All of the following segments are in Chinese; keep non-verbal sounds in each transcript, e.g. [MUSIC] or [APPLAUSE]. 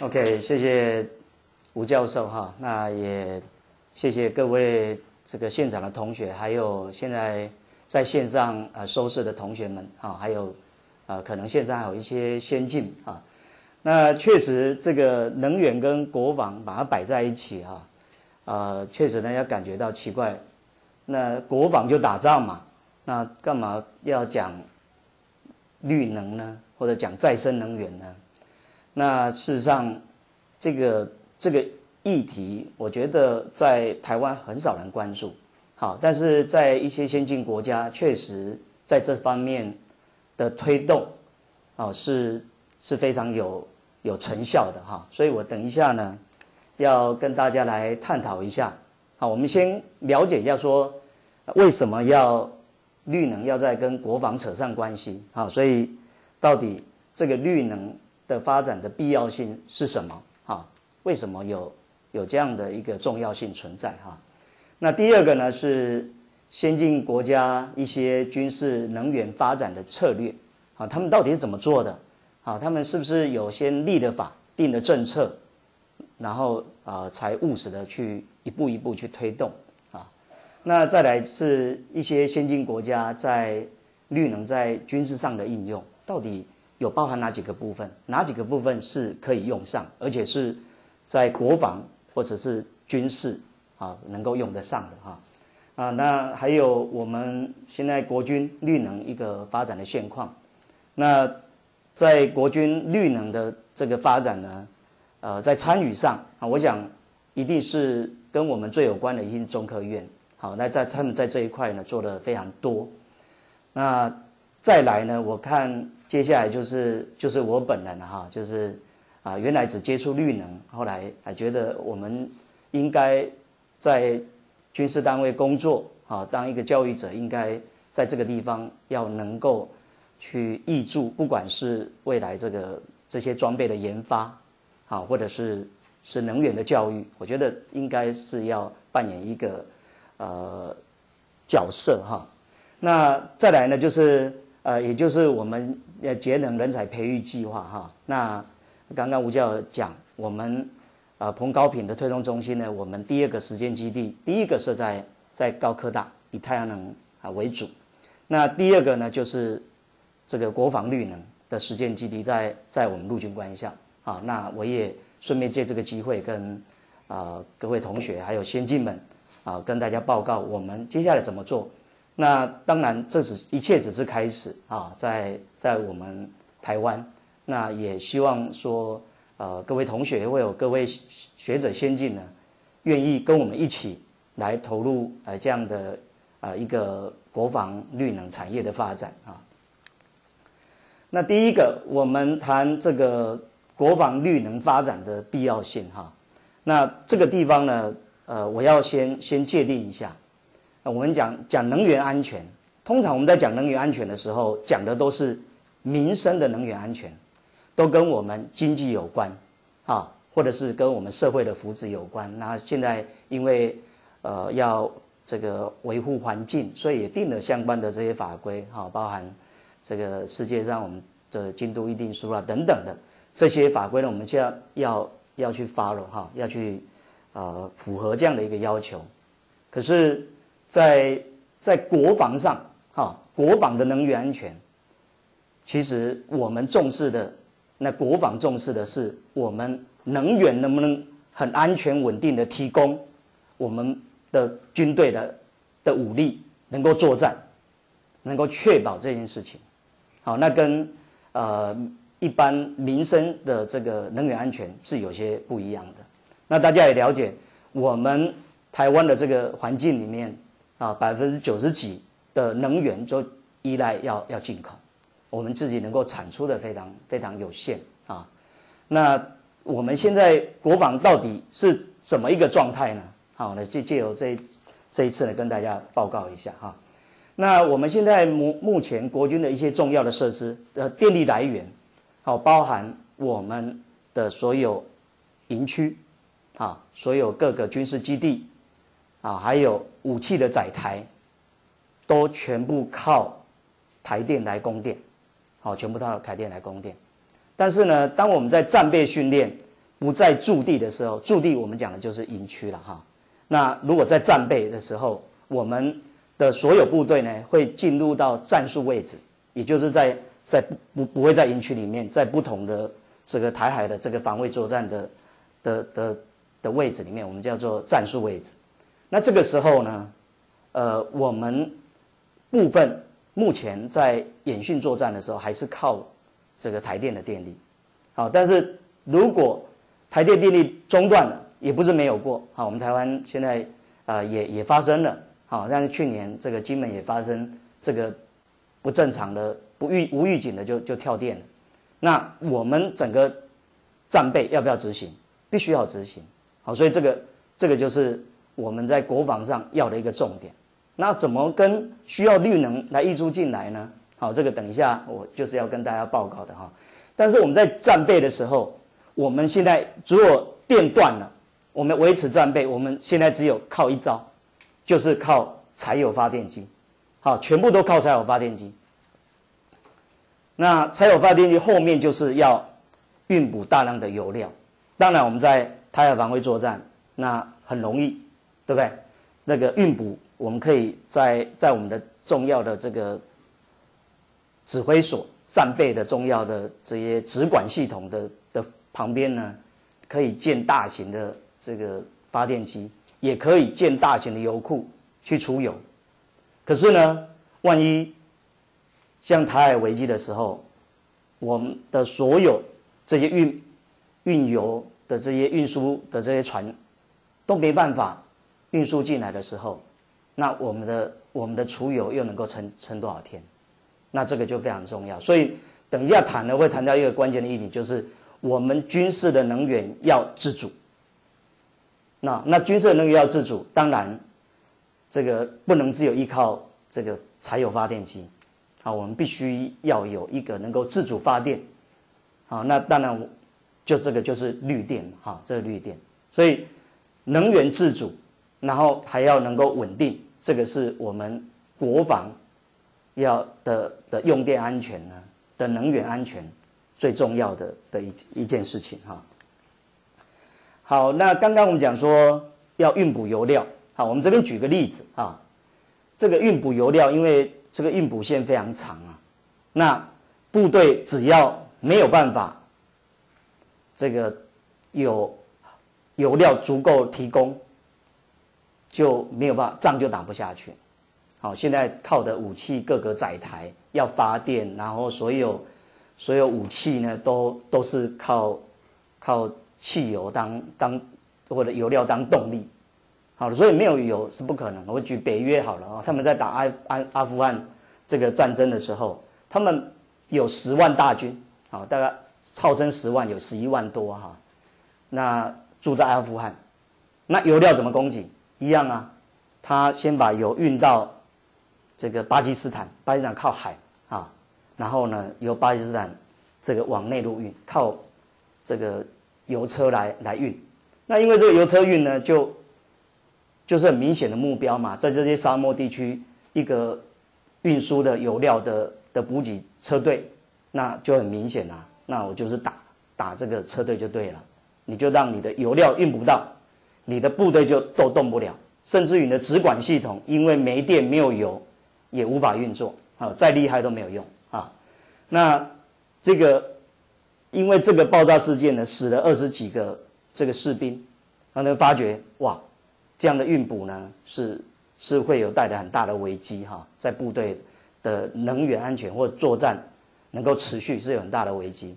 OK，谢谢吴教授哈，那也谢谢各位这个现场的同学，还有现在在线上呃收视的同学们啊，还有呃可能线上还有一些先进啊，那确实这个能源跟国防把它摆在一起哈，呃，确实呢要感觉到奇怪，那国防就打仗嘛，那干嘛要讲绿能呢，或者讲再生能源呢？那事实上，这个这个议题，我觉得在台湾很少人关注，好，但是在一些先进国家，确实在这方面的推动，啊，是是非常有有成效的哈。所以我等一下呢，要跟大家来探讨一下，好，我们先了解一下说，为什么要绿能要在跟国防扯上关系，啊，所以到底这个绿能。的发展的必要性是什么？啊，为什么有有这样的一个重要性存在？哈，那第二个呢是先进国家一些军事能源发展的策略，啊，他们到底是怎么做的？啊，他们是不是有先立的法、定的政策，然后啊才务实的去一步一步去推动？那再来是一些先进国家在绿能在军事上的应用，到底？有包含哪几个部分？哪几个部分是可以用上，而且是在国防或者是军事啊能够用得上的哈啊？那还有我们现在国军绿能一个发展的现况。那在国军绿能的这个发展呢，呃，在参与上啊，我想一定是跟我们最有关的，一定中科院。好，那在他们在这一块呢做的非常多。那再来呢，我看。接下来就是就是我本人了哈，就是啊，原来只接触绿能，后来还觉得我们应该在军事单位工作啊，当一个教育者，应该在这个地方要能够去挹注，不管是未来这个这些装备的研发，啊，或者是是能源的教育，我觉得应该是要扮演一个呃角色哈。那再来呢，就是呃，也就是我们。呃，节能人才培育计划哈，那刚刚吴教讲，我们呃彭高品的推动中心呢，我们第二个实践基地，第一个是在在高科大，以太阳能啊为主，那第二个呢就是这个国防绿能的实践基地在在我们陆军官校啊，那我也顺便借这个机会跟啊各位同学还有先进们啊跟大家报告我们接下来怎么做。那当然，这只一切只是开始啊，在在我们台湾，那也希望说，呃，各位同学会有各位学者先进呢，愿意跟我们一起来投入呃这样的啊一个国防绿能产业的发展啊。那第一个，我们谈这个国防绿能发展的必要性哈。那这个地方呢，呃，我要先先界定一下。那我们讲讲能源安全，通常我们在讲能源安全的时候，讲的都是民生的能源安全，都跟我们经济有关，啊，或者是跟我们社会的福祉有关。那现在因为呃要这个维护环境，所以也定了相关的这些法规，哈，包含这个世界上我们的京都议定书啊等等的这些法规呢，我们就要要要去 follow 哈，要去呃符合这样的一个要求，可是。在在国防上，哈，国防的能源安全，其实我们重视的，那国防重视的是我们能源能不能很安全稳定的提供我们的军队的的武力能够作战，能够确保这件事情，好，那跟呃一般民生的这个能源安全是有些不一样的。那大家也了解，我们台湾的这个环境里面。啊，百分之九十几的能源就依赖要要进口，我们自己能够产出的非常非常有限啊。那我们现在国防到底是怎么一个状态呢？好，那就借由这这一次呢，跟大家报告一下哈。那我们现在目目前国军的一些重要的设施的电力来源，好，包含我们的所有营区，啊，所有各个军事基地。啊，还有武器的载台，都全部靠台电来供电，好，全部到台电来供电。但是呢，当我们在战备训练不在驻地的时候，驻地我们讲的就是营区了哈。那如果在战备的时候，我们的所有部队呢会进入到战术位置，也就是在在不不不会在营区里面，在不同的这个台海的这个防卫作战的的的的位置里面，我们叫做战术位置。那这个时候呢，呃，我们部分目前在演训作战的时候，还是靠这个台电的电力。好，但是如果台电电力中断了，也不是没有过。好，我们台湾现在啊也也发生了。好，但是去年这个金门也发生这个不正常的、不预无预警的就就跳电了。那我们整个战备要不要执行？必须要执行。好，所以这个这个就是我们在国防上要的一个重点。那怎么跟需要绿能来溢出进来呢？好，这个等一下我就是要跟大家报告的哈。但是我们在战备的时候，我们现在如果电断了，我们维持战备，我们现在只有靠一招。就是靠柴油发电机，好，全部都靠柴油发电机。那柴油发电机后面就是要运补大量的油料。当然，我们在台海防卫作战，那很容易，对不对？那个运补，我们可以在在我们的重要的这个指挥所、战备的重要的这些直管系统的的旁边呢，可以建大型的这个发电机。也可以建大型的油库去储油，可是呢，万一像台海危机的时候，我们的所有这些运运油的这些运输的这些船都没办法运输进来的时候，那我们的我们的储油又能够撑撑多少天？那这个就非常重要。所以等一下谈呢，会谈到一个关键的议题，就是我们军事的能源要自主。那那军事能源要自主，当然，这个不能只有依靠这个柴油发电机，啊，我们必须要有一个能够自主发电，啊，那当然，就这个就是绿电，哈，这个绿电，所以能源自主，然后还要能够稳定，这个是我们国防要的的用电安全呢，的能源安全最重要的的一一件事情，哈。好，那刚刚我们讲说要运补油料，好，我们这边举个例子啊，这个运补油料，因为这个运补线非常长啊，那部队只要没有办法，这个有油料足够提供，就没有办法，仗就打不下去。好，现在靠的武器各个载台要发电，然后所有所有武器呢，都都是靠靠。汽油当当或者油料当动力，好，所以没有油是不可能。我举北约好了啊，他们在打阿阿阿富汗这个战争的时候，他们有十万大军，好，大概号称十万，有十一万多哈。那住在阿富汗，那油料怎么供给？一样啊，他先把油运到这个巴基斯坦，巴基斯坦靠海啊，然后呢，由巴基斯坦这个往内陆运，靠这个。油车来来运，那因为这个油车运呢，就就是很明显的目标嘛，在这些沙漠地区，一个运输的油料的的补给车队，那就很明显啦。那我就是打打这个车队就对了，你就让你的油料运不到，你的部队就都动不了，甚至于你的直管系统因为没电没有油，也无法运作啊，再厉害都没有用啊。那这个。因为这个爆炸事件呢，死了二十几个这个士兵，他们发觉哇，这样的运补呢是是会有带来很大的危机哈，在部队的能源安全或作战能够持续是有很大的危机，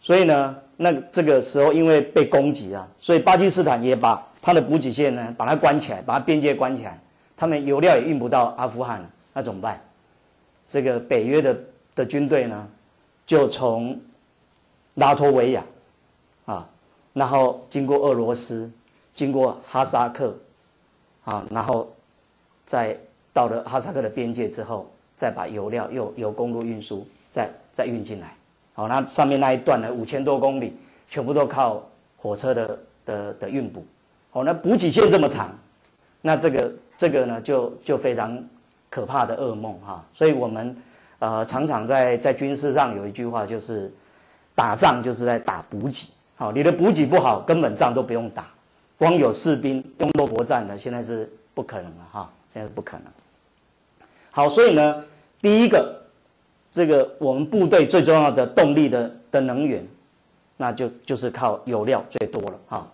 所以呢，那这个时候因为被攻击啊，所以巴基斯坦也把它的补给线呢把它关起来，把它边界关起来，他们油料也运不到阿富汗了，那怎么办？这个北约的的军队呢，就从拉脱维亚，啊，然后经过俄罗斯，经过哈萨克，啊，然后再到了哈萨克的边界之后，再把油料又由公路运输，再再运进来，好，那上面那一段呢，五千多公里，全部都靠火车的的的运补，好，那补给线这么长，那这个这个呢，就就非常可怕的噩梦哈，所以我们呃，常常在在军事上有一句话，就是打仗就是在打补给。好，你的补给不好，根本仗都不用打，光有士兵用肉搏战的，现在是不可能了哈，现在是不可能。好，所以呢，第一个，这个我们部队最重要的动力的的能源，那就就是靠油料最多了哈。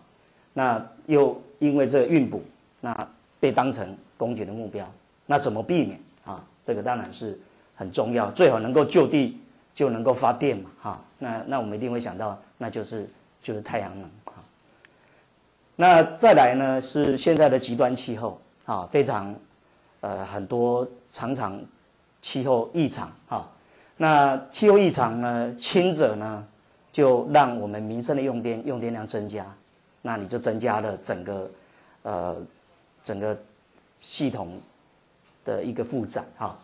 那又因为这个运补，那被当成攻击的目标，那怎么避免啊？这个当然是很重要，最好能够就地就能够发电嘛哈。那那我们一定会想到，那就是就是太阳能哈。那再来呢是现在的极端气候啊，非常呃很多常常气候异常啊。那气候异常呢，轻者呢就让我们民生的用电用电量增加。那你就增加了整个，呃，整个系统的一个负载哈，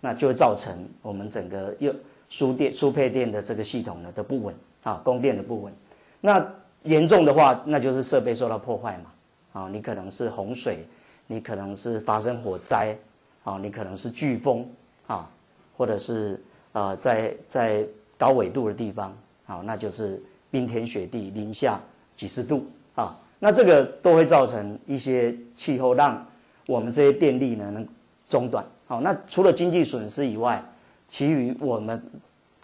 那就会造成我们整个又输电输配电的这个系统呢的不稳啊，供电的不稳。那严重的话，那就是设备受到破坏嘛，啊，你可能是洪水，你可能是发生火灾，啊，你可能是飓风啊，或者是呃在在高纬度的地方，啊，那就是冰天雪地，零下几十度。啊，那这个都会造成一些气候，让我们这些电力呢能中断。好，那除了经济损失以外，其余我们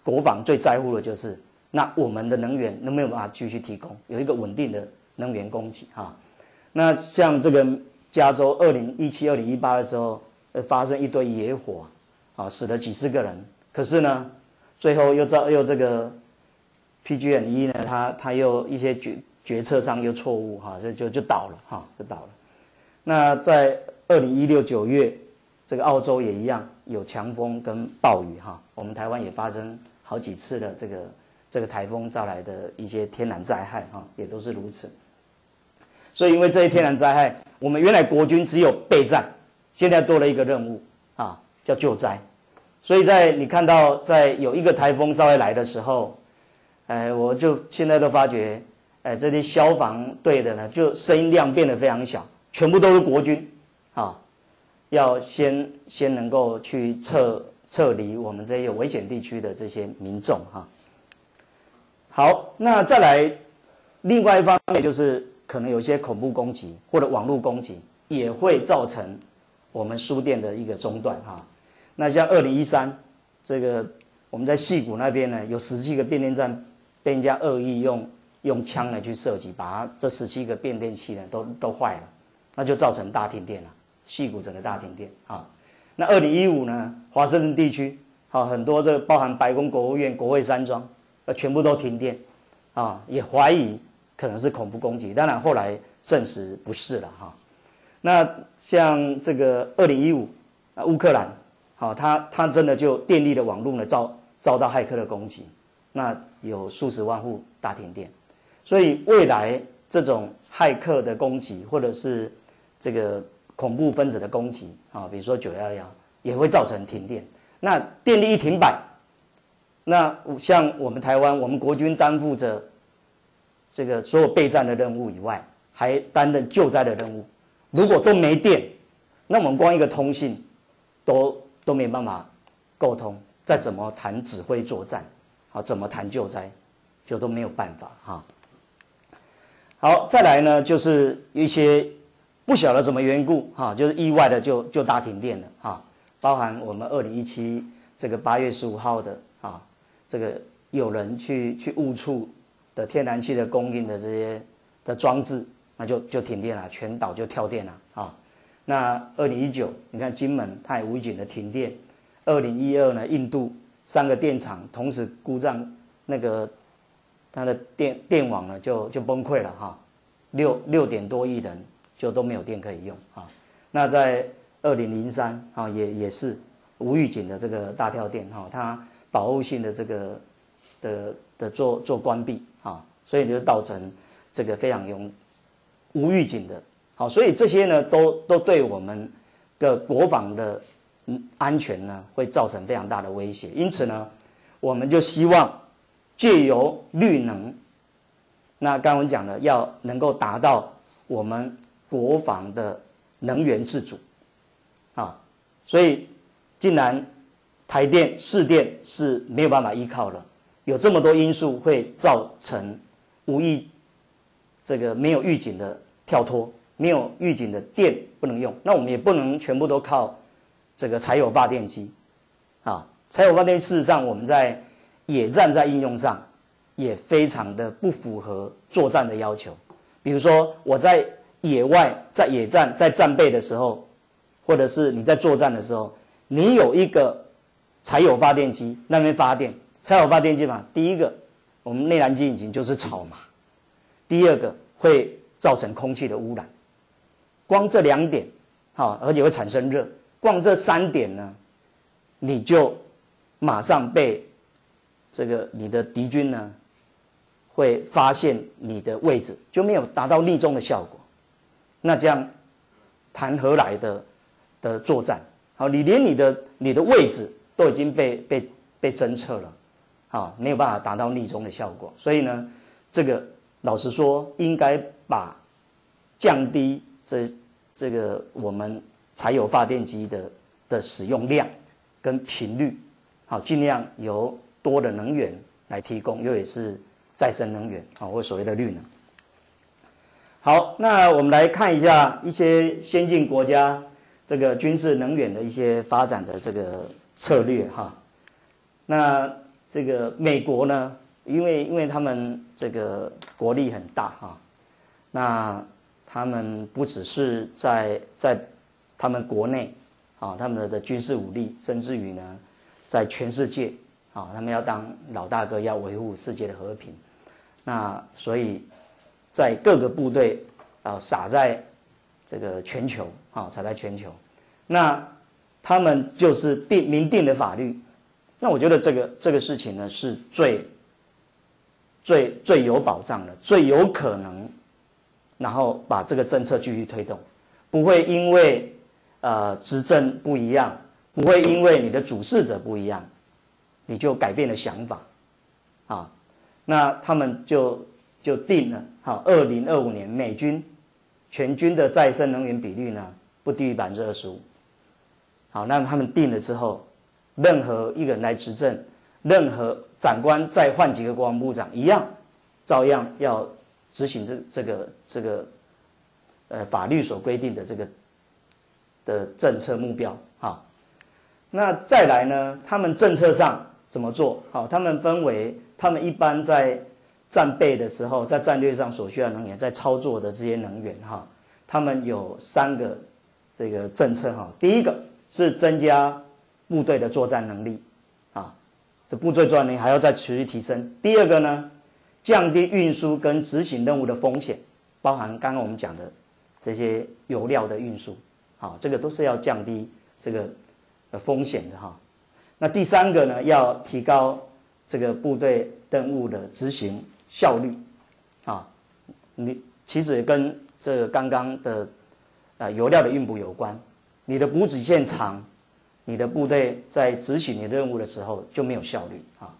国防最在乎的就是，那我们的能源能没有办法继续提供，有一个稳定的能源供给。哈，那像这个加州二零一七、二零一八的时候，呃，发生一堆野火，啊，死了几十个人。可是呢，最后又造又这个 PG&E 呢，它它又一些决决策上又错误哈，就就就倒了哈，就倒了。那在二零一六九月，这个澳洲也一样有强风跟暴雨哈，我们台湾也发生好几次的这个这个台风造来的一些天然灾害哈，也都是如此。所以因为这些天然灾害，我们原来国军只有备战，现在多了一个任务啊，叫救灾。所以在你看到在有一个台风稍微来的时候，哎，我就现在都发觉。哎，这些消防队的呢，就声音量变得非常小，全部都是国军，啊，要先先能够去撤撤离我们这些有危险地区的这些民众哈。好，那再来，另外一方面就是可能有些恐怖攻击或者网络攻击也会造成我们输电的一个中断哈。那像二零一三这个我们在戏谷那边呢，有十七个变电站被人家恶意用。用枪来去射击，把这十七个变电器呢都都坏了，那就造成大停电了，细谷整个大停电啊。那二零一五呢，华盛顿地区啊很多这包含白宫、国务院、国会山庄，呃全部都停电啊，也怀疑可能是恐怖攻击，当然后来证实不是了哈。那像这个二零一五啊乌克兰，好，它它真的就电力的网络呢遭遭到骇客的攻击，那有数十万户大停电。所以未来这种骇客的攻击，或者是这个恐怖分子的攻击啊，比如说九幺幺，也会造成停电。那电力一停摆，那像我们台湾，我们国军担负着这个所有备战的任务以外，还担任救灾的任务。如果都没电，那我们光一个通信都都没办法沟通，再怎么谈指挥作战，啊，怎么谈救灾，就都没有办法哈。好，再来呢，就是一些不晓得什么缘故哈，就是意外的就就大停电了哈。包含我们二零一七这个八月十五号的啊，这个有人去去误触的天然气的供应的这些的装置，那就就停电了，全岛就跳电了啊。那二零一九，你看金门它也无预警的停电。二零一二呢，印度三个电厂同时故障，那个。它的电电网呢就就崩溃了哈，六六点多亿人就都没有电可以用啊。那在二零零三啊也也是无预警的这个大跳电哈，它保护性的这个的的做做关闭啊，所以就造成这个非常用无预警的，好，所以这些呢都都对我们的国防的安全呢会造成非常大的威胁，因此呢我们就希望。借由绿能，那刚刚我们讲了，要能够达到我们国防的能源自主，啊，所以既然台电、市电是没有办法依靠了。有这么多因素会造成无意这个没有预警的跳脱，没有预警的电不能用。那我们也不能全部都靠这个柴油发电机啊。柴油发电机事实上我们在野战在应用上也非常的不符合作战的要求。比如说我在野外在野战在战备的时候，或者是你在作战的时候，你有一个柴油发电机那边发电。柴油发电机嘛，第一个，我们内燃机引擎就是吵嘛；第二个会造成空气的污染。光这两点，好，而且会产生热。光这三点呢，你就马上被这个你的敌军呢会发现你的位置，就没有达到逆中的效果。那这样谈何来的的作战？好，你连你的你的位置都已经被被被侦测了。啊，没有办法达到逆中的效果，所以呢，这个老实说，应该把降低这这个我们柴油发电机的的使用量跟频率，好，尽量由多的能源来提供，又也是再生能源啊，或所谓的绿能。好，那我们来看一下一些先进国家这个军事能源的一些发展的这个策略哈，那。这个美国呢，因为因为他们这个国力很大哈，那他们不只是在在他们国内啊，他们的军事武力，甚至于呢，在全世界啊，他们要当老大哥，要维护世界的和平。那所以，在各个部队啊，撒在这个全球啊，撒在全球，那他们就是定明定的法律。那我觉得这个这个事情呢，是最最最有保障的，最有可能，然后把这个政策继续推动，不会因为呃执政不一样，不会因为你的主事者不一样，你就改变了想法，啊，那他们就就定了，好，二零二五年美军全军的再生能源比率呢不低于百分之二十五，好，那他们定了之后。任何一个人来执政，任何长官再换几个国防部长一样，照样要执行这这个这个，呃，法律所规定的这个的政策目标啊。那再来呢？他们政策上怎么做？好，他们分为他们一般在战备的时候，在战略上所需要能源，在操作的这些能源哈，他们有三个这个政策哈。第一个是增加。部队的作战能力，啊，这部队作战能力还要再持续提升。第二个呢，降低运输跟执行任务的风险，包含刚刚我们讲的这些油料的运输，啊，这个都是要降低这个呃风险的哈。那第三个呢，要提高这个部队任务的执行效率，啊，你其实也跟这个刚刚的啊油料的运补有关，你的补给线长。你的部队在执行你任务的时候就没有效率啊。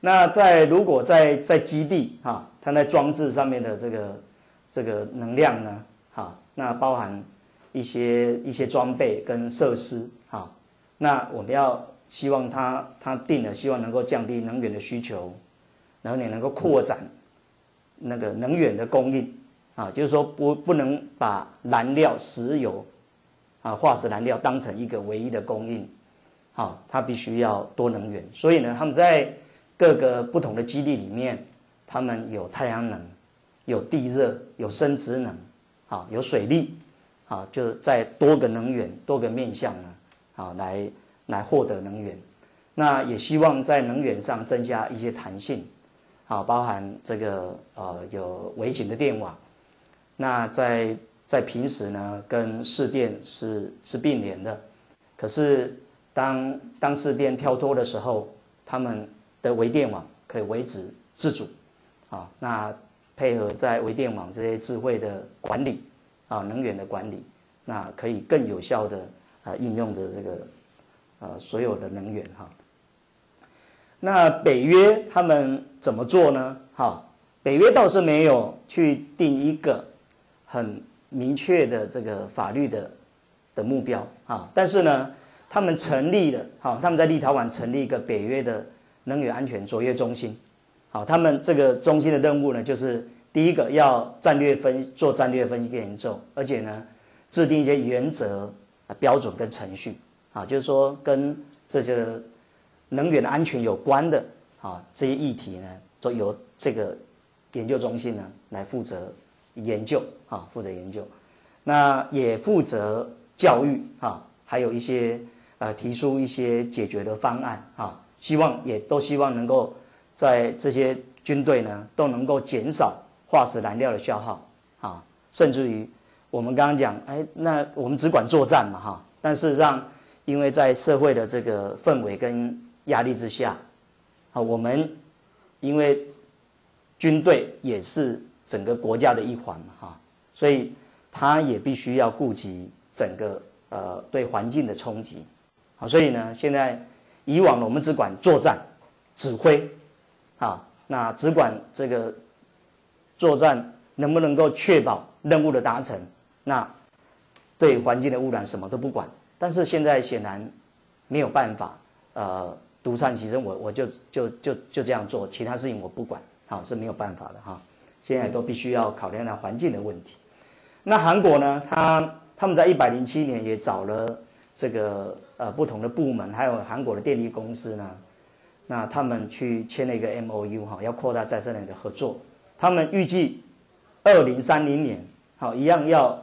那在如果在在基地啊，它在装置上面的这个这个能量呢，哈，那包含一些一些装备跟设施啊，那我们要希望它它定了，希望能够降低能源的需求，然后你能够扩展那个能源的供应啊，就是说不不能把燃料石油。啊，化石燃料当成一个唯一的供应，好，它必须要多能源。所以呢，他们在各个不同的基地里面，他们有太阳能，有地热，有生殖能，啊，有水利，啊，就在多个能源、多个面向呢，啊，来来获得能源。那也希望在能源上增加一些弹性，啊，包含这个呃有微型的电网，那在。在平时呢，跟市电是是并联的，可是当当市电跳脱的时候，他们的微电网可以维持自主，啊，那配合在微电网这些智慧的管理，啊，能源的管理，那可以更有效的啊应用着这个呃所有的能源哈。那北约他们怎么做呢？哈，北约倒是没有去定一个很。明确的这个法律的的目标啊，但是呢，他们成立了，哈，他们在立陶宛成立一个北约的能源安全卓越中心，好，他们这个中心的任务呢，就是第一个要战略分做战略分析跟研究，而且呢，制定一些原则、标准跟程序，啊，就是说跟这些能源安全有关的，啊，这些议题呢，都由这个研究中心呢来负责研究，啊，负责研究，那也负责教育，啊，还有一些。呃，提出一些解决的方案啊，希望也都希望能够在这些军队呢都能够减少化石燃料的消耗啊，甚至于我们刚刚讲，哎，那我们只管作战嘛哈，但事实上，因为在社会的这个氛围跟压力之下，啊，我们因为军队也是整个国家的一环嘛哈，所以他也必须要顾及整个呃对环境的冲击。好，所以呢，现在以往，我们只管作战、指挥，啊，那只管这个作战能不能够确保任务的达成，那对环境的污染什么都不管。但是现在显然没有办法，呃，独善其身，我我就就就就这样做，其他事情我不管，好是没有办法的哈。现在都必须要考量到环境的问题。那韩国呢，他他们在一百零七年也找了这个。呃，不同的部门还有韩国的电力公司呢，那他们去签了一个 M O U 哈，要扩大再生能源的合作。他们预计二零三零年，好一样要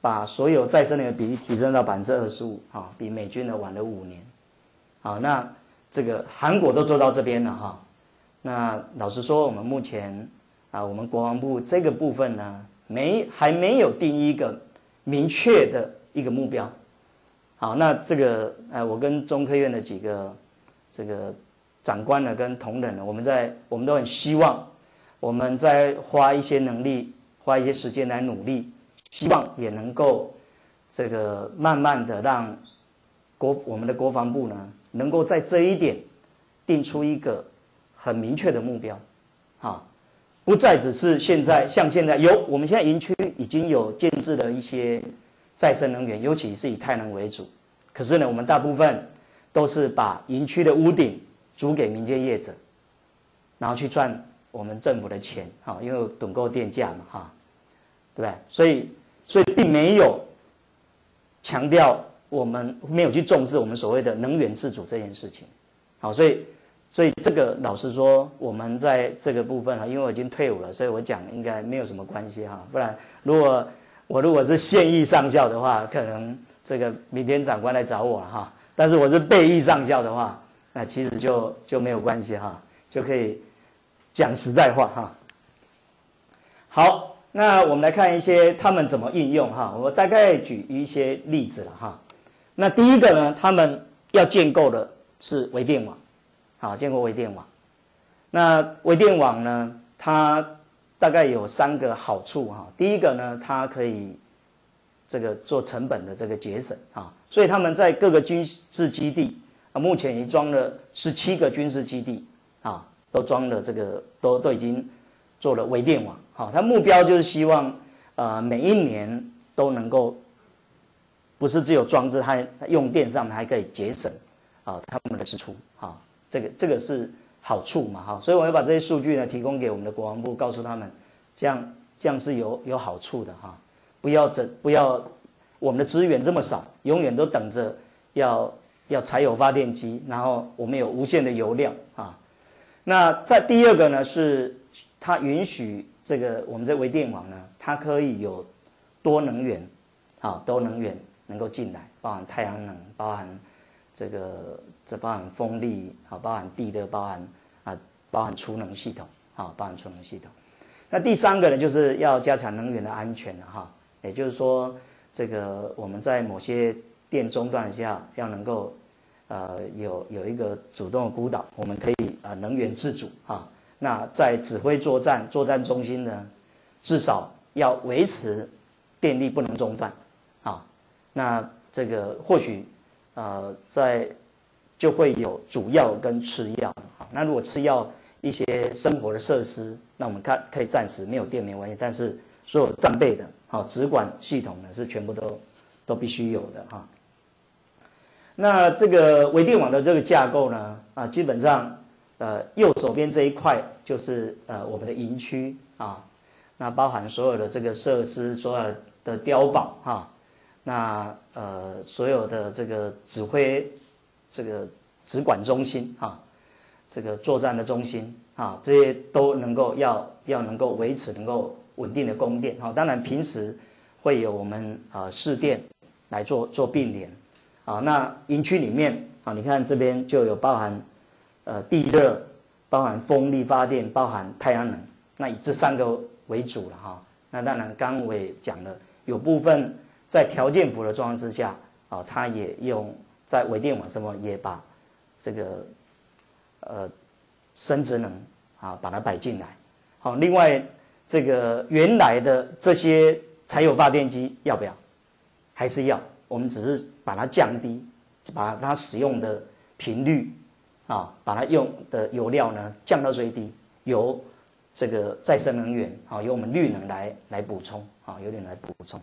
把所有再生能源比例提升到百分之二十五，哈，比美军呢晚了五年。好，那这个韩国都做到这边了哈。那老实说，我们目前啊，我们国防部这个部分呢，没还没有定一个明确的一个目标。好，那这个，呃，我跟中科院的几个这个长官呢，跟同仁呢，我们在我们都很希望，我们在花一些能力，花一些时间来努力，希望也能够这个慢慢的让国我们的国防部呢，能够在这一点定出一个很明确的目标，啊，不再只是现在像现在有我们现在营区已经有建制了一些。再生能源，尤其是以太能为主，可是呢，我们大部分都是把营区的屋顶租给民间业者，然后去赚我们政府的钱，哈，因为趸购电价嘛，哈，对不对？所以，所以并没有强调我们没有去重视我们所谓的能源自主这件事情，好，所以，所以这个老实说，我们在这个部分哈，因为我已经退伍了，所以我讲应该没有什么关系哈，不然如果。我如果是现役上校的话，可能这个明天长官来找我了哈。但是我是备役上校的话，那其实就就没有关系哈，就可以讲实在话哈。好，那我们来看一些他们怎么应用哈。我大概举一些例子了哈。那第一个呢，他们要建构的是微电网，好，建构微电网。那微电网呢，它。大概有三个好处哈，第一个呢，它可以这个做成本的这个节省啊，所以他们在各个军事基地啊，目前已经装了十七个军事基地啊，都装了这个都都已经做了微电网，好，它目标就是希望呃每一年都能够不是只有装置，它用电上还可以节省啊他们的支出啊，这个这个是。好处嘛，哈，所以我要把这些数据呢提供给我们的国防部，告诉他们，这样这样是有有好处的哈，不要整不要我们的资源这么少，永远都等着要要柴油发电机，然后我们有无限的油量啊。那在第二个呢，是它允许这个我们这微电网呢，它可以有多能源，啊，多能源能够进来，包含太阳能，包含这个。这包含风力，啊，包含地的，包含啊，包含储能系统，啊，包含储能系统。那第三个呢，就是要加强能源的安全了，哈，也就是说，这个我们在某些电中断下，要能够，呃，有有一个主动的孤岛，我们可以啊，能源自主，哈。那在指挥作战作战中心呢，至少要维持电力不能中断，啊，那这个或许，呃，在就会有主要跟次要，那如果次要一些生活的设施，那我们看可以暂时没有电没关系，但是所有战备的，好，直管系统呢是全部都都必须有的哈。那这个微电网的这个架构呢，啊，基本上，呃，右手边这一块就是呃我们的营区啊，那包含所有的这个设施，所有的碉堡哈，那呃所有的这个指挥这个指管中心哈，这个作战的中心啊，这些都能够要要能够维持能够稳定的供电哈，当然平时会有我们啊试电来做做并联。啊，那营区里面啊，你看这边就有包含，呃，地热，包含风力发电，包含太阳能，那以这三个为主了哈。那当然，刚刚我也讲了，有部分在条件符的状况之下，啊，它也用在微电网什么也把这个呃生殖能啊把它摆进来。好，另外这个原来的这些柴油发电机要不要？还是要？我们只是把它降低，把它使用的频率啊，把它用的油料呢降到最低，由这个再生能源啊，由我们绿能来来补充啊，有点来补充。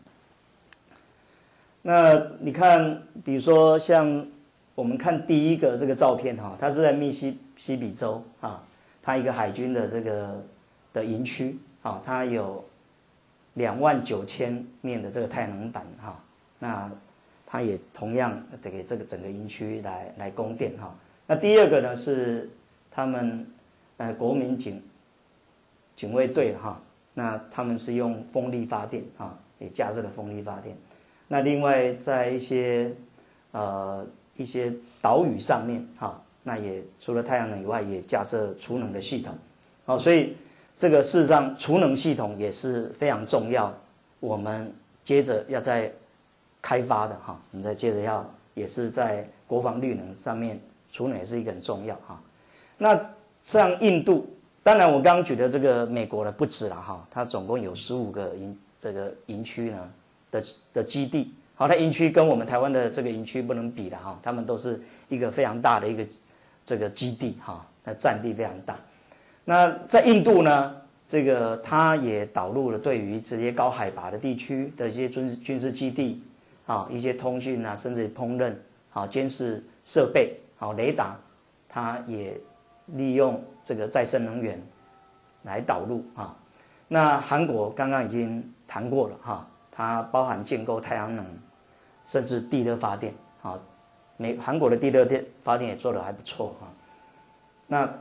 那你看，比如说像我们看第一个这个照片哈，它是在密西西比州啊，它一个海军的这个的营区啊，它有两万九千面的这个太阳能板哈，那。它也同样得给这个整个营区来来供电哈。那第二个呢是他们呃国民警警卫队哈，那他们是用风力发电啊，也架设了风力发电。那另外在一些呃一些岛屿上面哈，那也除了太阳能以外，也架设储能的系统。哦，所以这个事实上储能系统也是非常重要。我们接着要在开发的哈，我们再接着要也是在国防绿能上面，储能也是一个很重要哈。那像印度，当然我刚刚举的这个美国的不止了哈，它总共有十五个营这个营区呢的的基地，好，它营区跟我们台湾的这个营区不能比的哈，他们都是一个非常大的一个这个基地哈，那占地非常大。那在印度呢，这个它也导入了对于这些高海拔的地区的一些军事军事基地。啊，一些通讯啊，甚至烹饪，啊监视设备，好雷达，它也利用这个再生能源来导入啊。那韩国刚刚已经谈过了哈，它包含建构太阳能，甚至地热发电，啊，美韩国的地热电发电也做得还不错哈。那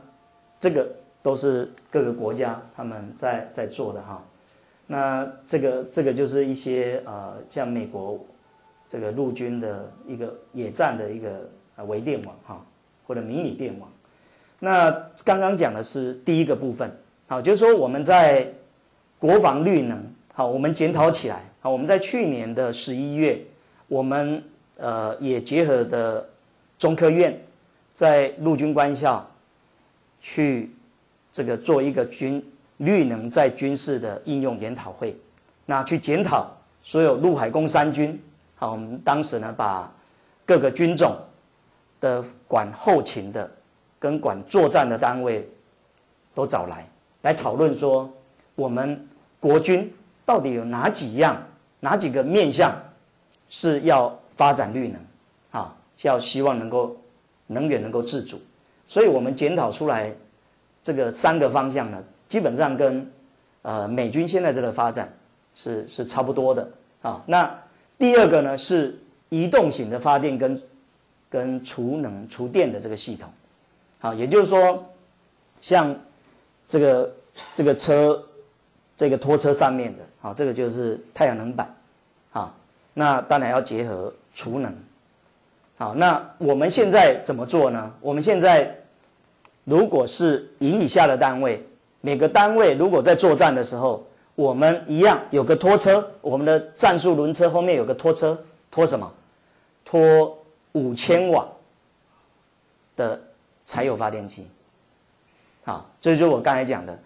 这个都是各个国家他们在在做的哈。那这个这个就是一些呃，像美国。这个陆军的一个野战的一个呃微电网哈，或者迷你电网。那刚刚讲的是第一个部分，好，就是说我们在国防绿能，好，我们检讨起来，好，我们在去年的十一月，我们呃也结合的中科院，在陆军官校去这个做一个军绿能在军事的应用研讨会，那去检讨所有陆海空三军。好，我们当时呢，把各个军种的管后勤的跟管作战的单位都找来，来讨论说，我们国军到底有哪几样、哪几个面向是要发展绿能，啊，要希望能够能源能够自主。所以我们检讨出来这个三个方向呢，基本上跟呃美军现在这个发展是是差不多的啊。那第二个呢是移动型的发电跟跟储能储电的这个系统，好，也就是说，像这个这个车这个拖车上面的，好，这个就是太阳能板，啊，那当然要结合储能，好，那我们现在怎么做呢？我们现在如果是营以下的单位，每个单位如果在作战的时候。我们一样有个拖车，我们的战术轮车后面有个拖车，拖什么？拖五千瓦的柴油发电机。好，这就是我刚才讲的，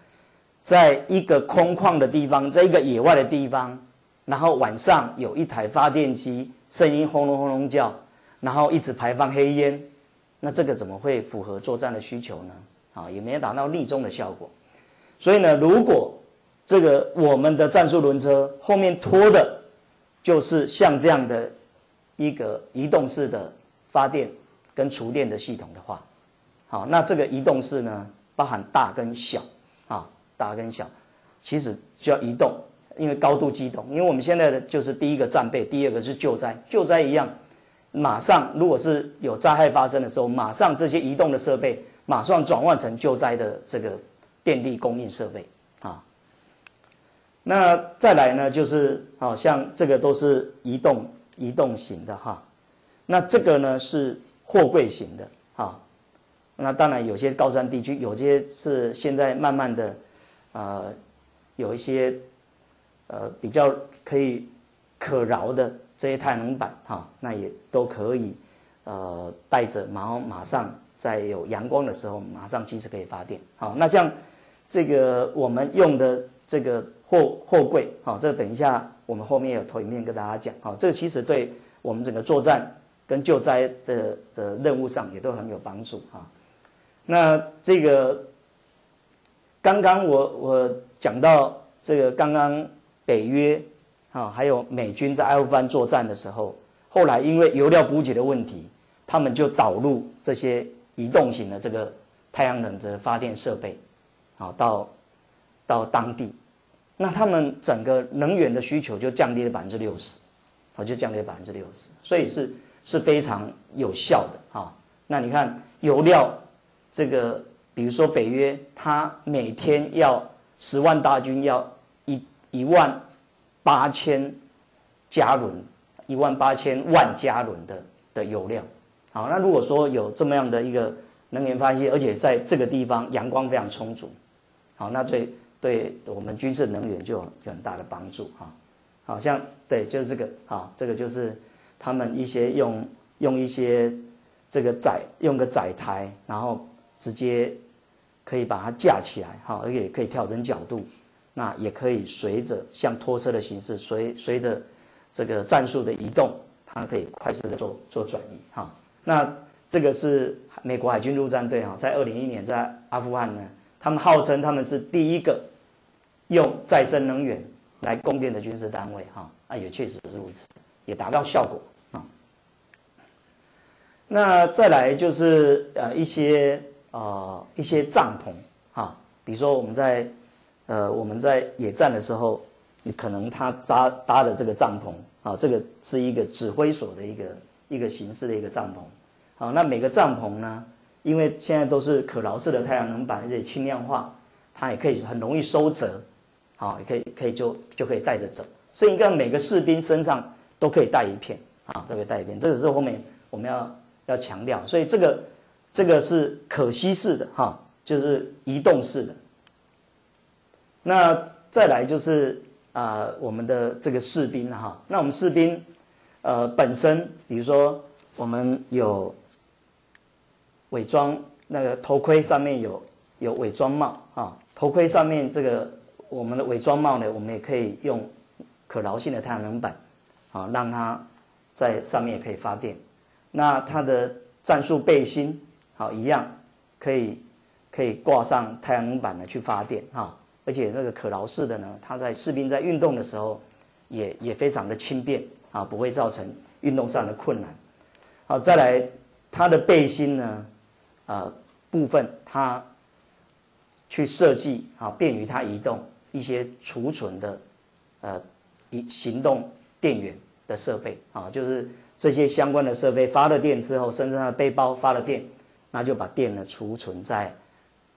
在一个空旷的地方，在一个野外的地方，然后晚上有一台发电机，声音轰隆轰隆叫，然后一直排放黑烟，那这个怎么会符合作战的需求呢？啊，也没有达到立中的效果。所以呢，如果这个我们的战术轮车后面拖的，就是像这样的一个移动式的发电跟厨电的系统的话，好，那这个移动式呢，包含大跟小啊，大跟小，其实就要移动，因为高度机动，因为我们现在的就是第一个战备，第二个是救灾，救灾一样，马上如果是有灾害发生的时候，马上这些移动的设备马上转换成救灾的这个电力供应设备啊。那再来呢，就是好像这个都是移动移动型的哈，那这个呢是货柜型的哈，那当然有些高山地区，有些是现在慢慢的，呃，有一些呃比较可以可饶的这些太阳能板哈，那也都可以呃带着，然后马上在有阳光的时候，马上其实可以发电。好，那像这个我们用的这个。货货柜，好，这等一下我们后面有投影片跟大家讲，好，这个其实对我们整个作战跟救灾的的任务上也都很有帮助哈。那这个刚刚我我讲到这个刚刚北约啊，还有美军在阿富汗作战的时候，后来因为油料补给的问题，他们就导入这些移动型的这个太阳能的发电设备，啊，到到当地。那他们整个能源的需求就降低了百分之六十，啊，就降低了百分之六十，所以是是非常有效的啊。那你看油料这个，比如说北约，它每天要十万大军要一一万八千加仑，一万八千万加仑的的油量。好，那如果说有这么样的一个能源发现，而且在这个地方阳光非常充足，好，那对。对我们军事能源就有很大的帮助哈，好像对，就是这个啊，这个就是他们一些用用一些这个载用个载台，然后直接可以把它架起来哈，而且可以调整角度，那也可以随着像拖车的形式，随随着这个战术的移动，它可以快速的做做转移哈。那这个是美国海军陆战队哈，在二零一一年在阿富汗呢。他们号称他们是第一个用再生能源来供电的军事单位，哈，啊，也确实是如此，也达到效果啊。那再来就是呃一些呃一些帐篷，哈，比如说我们在呃我们在野战的时候，你可能他扎搭的这个帐篷，啊，这个是一个指挥所的一个一个形式的一个帐篷，好，那每个帐篷呢？因为现在都是可挠式的太阳能板，而且轻量化，它也可以很容易收折，好，也可以可以就就可以带着走，所以应该每个士兵身上都可以带一片，啊，都可以带一片。这个是后面我们要要强调，所以这个这个是可吸式的哈，就是移动式的。那再来就是啊，我们的这个士兵哈，那我们士兵呃本身，比如说我们有。伪装那个头盔上面有有伪装帽啊，头盔上面这个我们的伪装帽呢，我们也可以用可挠性的太阳能板啊，让它在上面也可以发电。那它的战术背心好一样，可以可以挂上太阳能板呢去发电哈，而且那个可挠式的呢，它在士兵在运动的时候也也非常的轻便啊，不会造成运动上的困难。好，再来它的背心呢。呃，部分它去设计啊，便于它移动一些储存的呃一行动电源的设备啊，就是这些相关的设备发了电之后，甚至它的背包发了电，那就把电呢储存在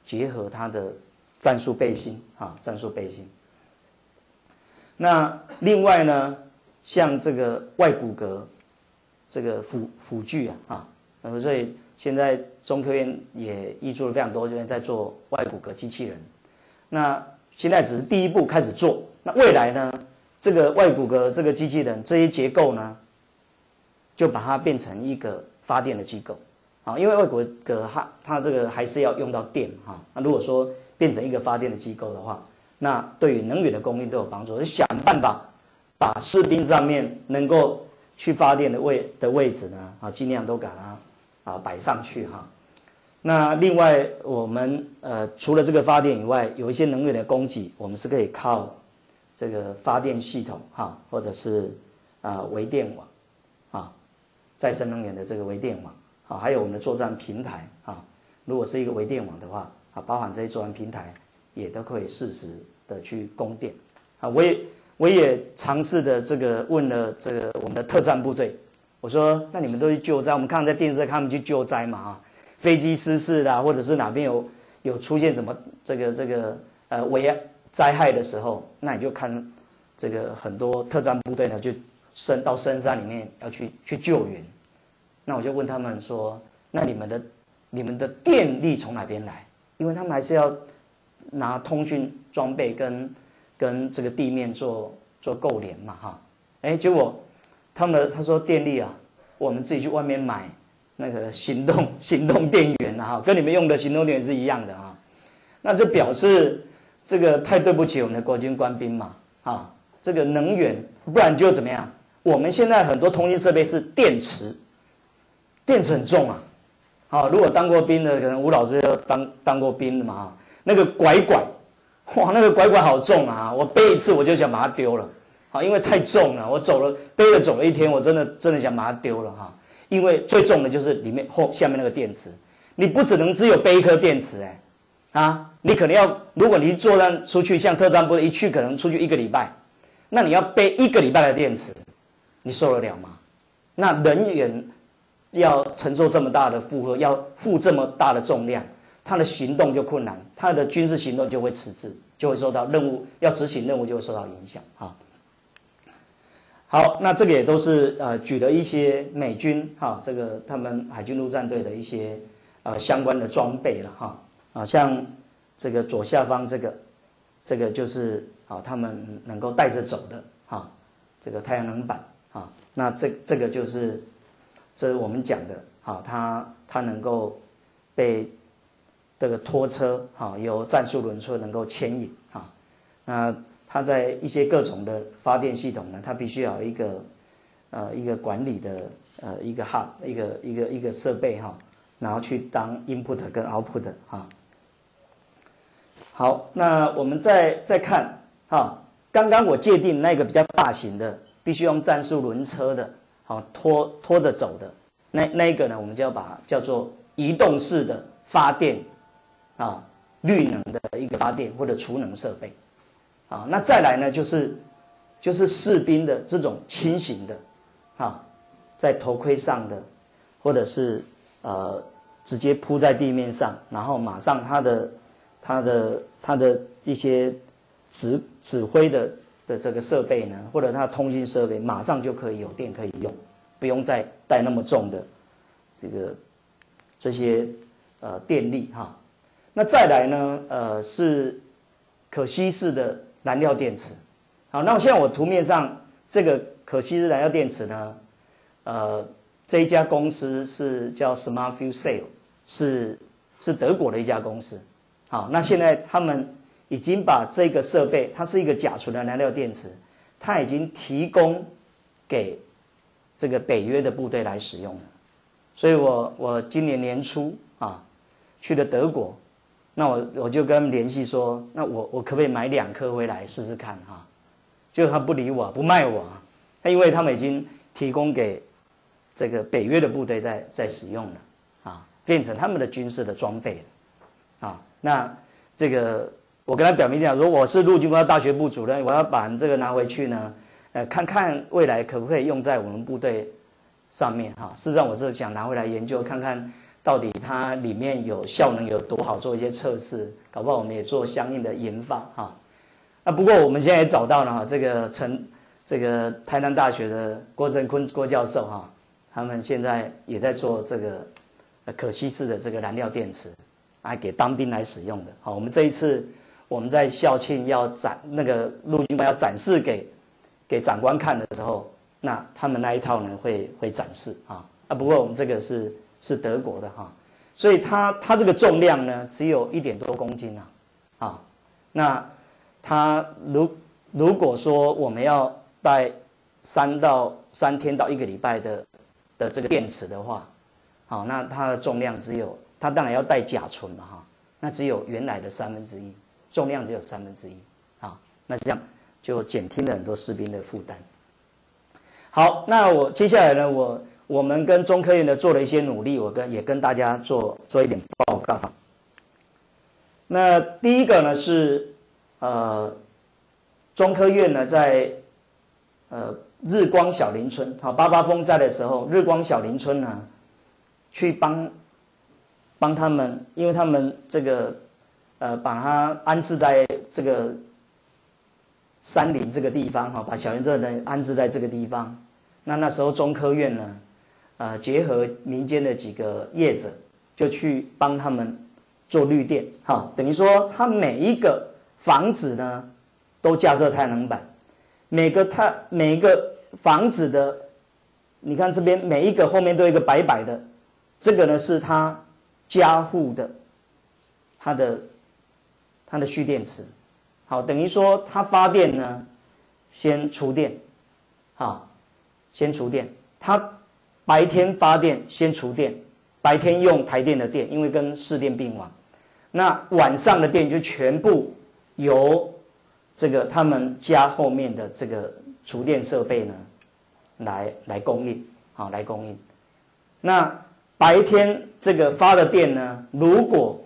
结合它的战术背心啊，战术背心。那另外呢，像这个外骨骼这个辅辅具啊啊，那么所以。现在中科院也挹注了非常多，这边在做外骨骼机器人。那现在只是第一步开始做，那未来呢？这个外骨骼这个机器人这些结构呢，就把它变成一个发电的机构啊，因为外国的它它这个还是要用到电哈。那如果说变成一个发电的机构的话，那对于能源的供应都有帮助。就想办法把士兵上面能够去发电的位的位置呢啊，尽量都给它。啊，摆上去哈。那另外，我们呃，除了这个发电以外，有一些能源的供给，我们是可以靠这个发电系统哈，或者是啊微电网啊，再生能源的这个微电网啊，还有我们的作战平台啊，如果是一个微电网的话啊，包含这些作战平台也都可以适时的去供电啊。我也我也尝试的这个问了这个我们的特战部队，我说那你们都去救灾，我们看在电视看他们去救灾嘛啊，飞机失事啦，或者是哪边有有出现什么这个这个呃危灾害的时候，那你就看这个很多特战部队呢就。深到深山里面要去去救援，那我就问他们说：“那你们的你们的电力从哪边来？因为他们还是要拿通讯装备跟跟这个地面做做构联嘛，哈。哎，结果他们他说电力啊，我们自己去外面买那个行动 [LAUGHS] 行动电源啊，跟你们用的行动电源是一样的啊。那这表示这个太对不起我们的国军官兵嘛，啊，这个能源不然就怎么样？”我们现在很多通讯设备是电池，电池很重啊。好，如果当过兵的，可能吴老师要当当过兵的嘛。哈那个拐拐，哇，那个拐拐好重啊！我背一次我就想把它丢了，好，因为太重了。我走了背了走了一天，我真的真的想把它丢了哈。因为最重的就是里面后下面那个电池，你不只能只有背一颗电池哎，啊，你可能要如果你作战出去，像特战部一去可能出去一个礼拜，那你要背一个礼拜的电池。你受得了吗？那人员要承受这么大的负荷，要负这么大的重量，他的行动就困难，他的军事行动就会迟滞，就会受到任务要执行任务就会受到影响啊。好，那这个也都是呃举了一些美军哈，这个他们海军陆战队的一些呃相关的装备了哈啊，像这个左下方这个，这个就是啊他们能够带着走的哈，这个太阳能板。啊，那这这个就是，这是我们讲的，啊，它它能够被这个拖车，哈，由战术轮车能够牵引，啊，那它在一些各种的发电系统呢，它必须要一个，呃，一个管理的，呃，一个 hub，一个一个一个设备，哈，然后去当 input 跟 output，哈。好，那我们再再看，哈，刚刚我界定那个比较大型的。必须用战术轮车的，啊拖拖着走的，那那一个呢？我们就要把叫做移动式的发电，啊，绿能的一个发电或者储能设备，啊，那再来呢，就是就是士兵的这种轻型的，啊，在头盔上的，或者是呃直接铺在地面上，然后马上他的他的他的一些指指挥的。的这个设备呢，或者它通信设备，马上就可以有电可以用，不用再带那么重的这个这些呃电力哈。那再来呢，呃是可稀释的燃料电池。好，那我现在我图面上这个可稀释燃料电池呢，呃这一家公司是叫 Smart Fuel Cell，是是德国的一家公司。好，那现在他们。已经把这个设备，它是一个甲醇的燃料电池，它已经提供给这个北约的部队来使用了。所以我我今年年初啊去了德国，那我我就跟他们联系说，那我我可不可以买两颗回来试试看哈？就他不理我，不卖我，他因为他们已经提供给这个北约的部队在在使用了啊，变成他们的军事的装备了啊。那这个。我跟他表明讲说，我是陆军官大学部主任，我要把这个拿回去呢，呃，看看未来可不可以用在我们部队上面哈。事实上，我是想拿回来研究，看看到底它里面有效能有多好，做一些测试，搞不好我们也做相应的研发哈。那不过我们现在也找到了哈，这个陈这个台南大学的郭振坤郭教授哈，他们现在也在做这个可稀释的这个燃料电池，啊，给当兵来使用的。好，我们这一次。我们在校庆要展那个陆军官要展示给给长官看的时候，那他们那一套呢会会展示啊啊！不过我们这个是是德国的哈，所以它它这个重量呢只有一点多公斤啊啊！那它如如果说我们要带三到三天到一个礼拜的的这个电池的话，好，那它的重量只有它当然要带甲醇嘛哈，那只有原来的三分之一。重量只有三分之一，啊，那这样就减轻了很多士兵的负担。好，那我接下来呢，我我们跟中科院的做了一些努力，我跟也跟大家做做一点报告。那第一个呢是，呃，中科院呢在，呃，日光小林村，好，八八风灾的时候，日光小林村呢，去帮，帮他们，因为他们这个，呃，把它安置在这个山林这个地方，哈，把小林村的人安置在这个地方。那那时候中科院呢，呃，结合民间的几个业者，就去帮他们。做绿电，哈，等于说他每一个房子呢，都架设太阳能板，每个太每一个房子的，你看这边每一个后面都有一个白白的，这个呢是他家户的，他的它的蓄电池，好，等于说它发电呢，先储电，啊，先储电，它白天发电先储电，白天用台电的电，因为跟市电并网。那晚上的电就全部由这个他们家后面的这个储电设备呢，来来供应，好来供应。那白天这个发的电呢，如果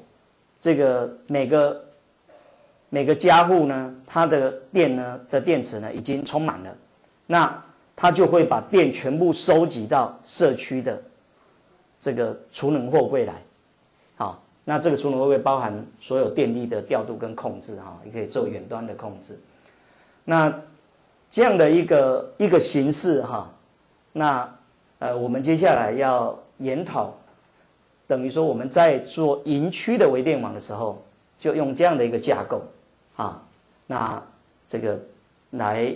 这个每个每个家户呢，它的电呢的电池呢已经充满了，那它就会把电全部收集到社区的这个储能货柜来。好那这个储能会不会包含所有电力的调度跟控制？哈，也可以做远端的控制。那这样的一个一个形式，哈，那呃，我们接下来要研讨，等于说我们在做营区的微电网的时候，就用这样的一个架构，啊，那这个来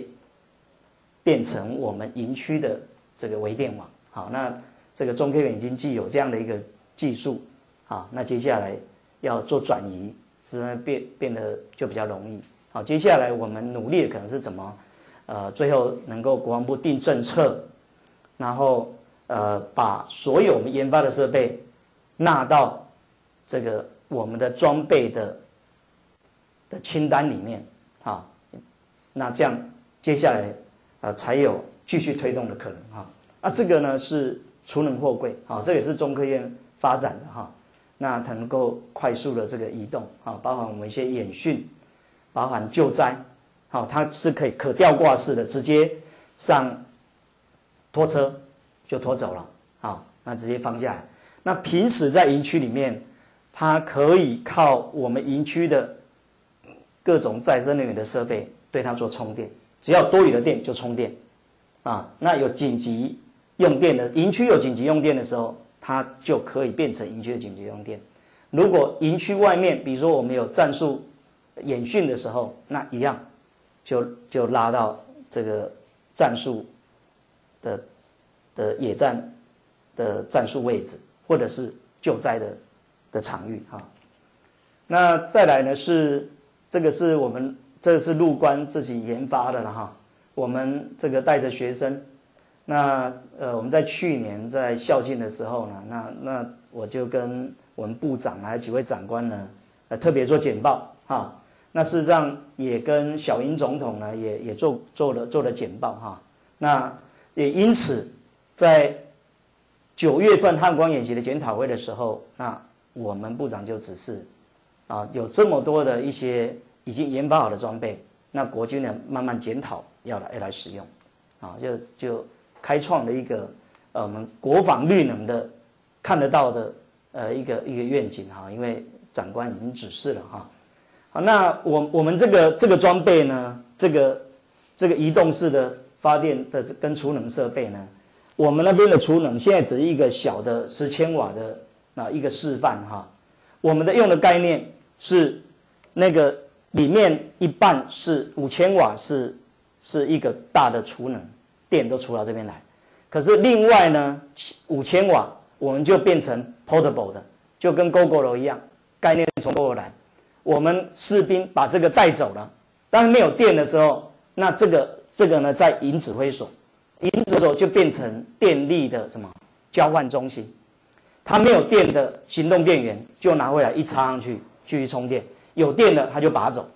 变成我们营区的这个微电网。好，那这个中科院已经既有这样的一个技术。好，那接下来要做转移，是不是变变得就比较容易？好，接下来我们努力的可能是怎么，呃，最后能够国防部定政策，然后呃，把所有我们研发的设备纳到这个我们的装备的的清单里面，啊，那这样接下来啊才有继续推动的可能哈。啊，这个呢是储能货柜，好，这也是中科院发展的哈。那它能够快速的这个移动啊，包含我们一些演训，包含救灾，好，它是可以可吊挂式的，直接上拖车就拖走了，好，那直接放下来。那平时在营区里面，它可以靠我们营区的各种再生能源的设备对它做充电，只要多余的电就充电，啊，那有紧急用电的营区有紧急用电的时候。它就可以变成营区的紧急用电。如果营区外面，比如说我们有战术演训的时候，那一样就就拉到这个战术的的野战的战术位置，或者是救灾的的场域哈。那再来呢是这个是我们这是陆官自己研发的了哈。我们这个带着学生。那呃，我们在去年在校庆的时候呢，那那我就跟我们部长还有几位长官呢，呃，特别做简报哈。那事实上也跟小英总统呢，也也做做了做了简报哈。那也因此，在九月份汉光演习的检讨会的时候，那我们部长就指示，啊，有这么多的一些已经研发好的装备，那国军呢慢慢检讨要来要来使用，啊，就就。开创了一个呃我们国防绿能的看得到的呃一个一个愿景哈，因为长官已经指示了哈。好，那我我们这个这个装备呢，这个这个移动式的发电的跟储能设备呢，我们那边的储能现在只是一个小的十千瓦的啊一个示范哈。我们的用的概念是那个里面一半是五千瓦是是一个大的储能。电都储到这边来，可是另外呢，五千瓦我们就变成 portable 的，就跟 GoGo 一样，概念从过来。我们士兵把这个带走了，当没有电的时候，那这个这个呢，在营指挥所，营指挥所就变成电力的什么交换中心。他没有电的行动电源就拿回来一插上去继续充电，有电的他就拔走，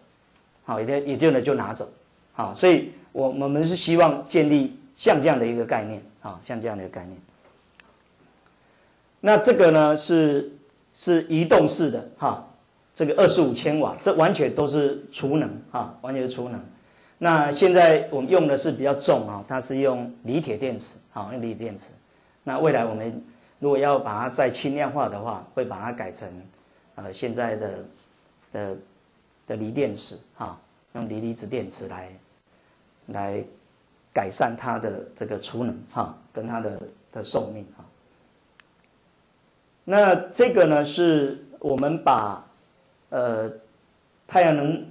好，也也就呢就拿走，好，所以我我们是希望建立。像这样的一个概念啊，像这样的一个概念。那这个呢是是移动式的哈，这个二十五千瓦，这完全都是储能哈，完全是储能。那现在我们用的是比较重啊，它是用锂铁电池，好用锂电池。那未来我们如果要把它再轻量化的话，会把它改成呃现在的的的锂电池，哈，用锂离子电池来来改善它的这个储能哈，跟它的的寿命哈。那这个呢，是我们把呃太阳能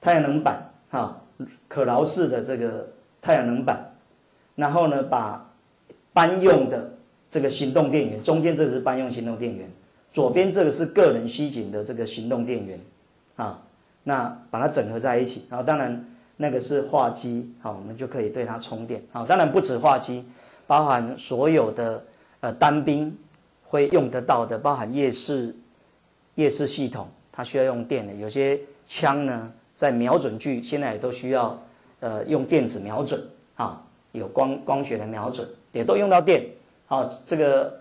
太阳能板哈。可劳式的这个太阳能板，然后呢，把搬用的这个行动电源，中间这是搬用行动电源，左边这个是个人吸紧的这个行动电源，啊，那把它整合在一起，然后当然那个是话机，好，我们就可以对它充电，好，当然不止话机，包含所有的呃单兵会用得到的，包含夜视夜视系统，它需要用电的，有些枪呢。在瞄准具，现在也都需要，呃，用电子瞄准啊，有光光学的瞄准，也都用到电。好，这个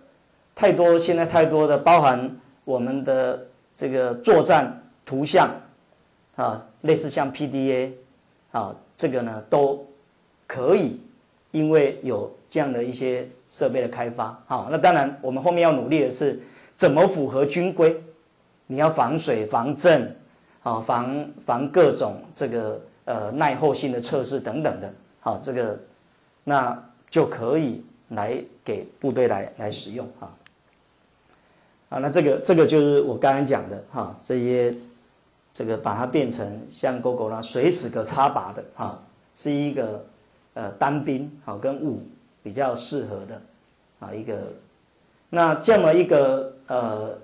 太多，现在太多的包含我们的这个作战图像啊，类似像 PDA 啊，这个呢都可以，因为有这样的一些设备的开发。好，那当然我们后面要努力的是怎么符合军规，你要防水防震。啊，防防各种这个呃耐候性的测试等等的，好，这个那就可以来给部队来来使用哈。啊，那这个这个就是我刚刚讲的哈，这些这个把它变成像狗狗啦，随时可插拔的哈，是一个呃单兵好跟五比较适合的啊一个，那这么一个呃。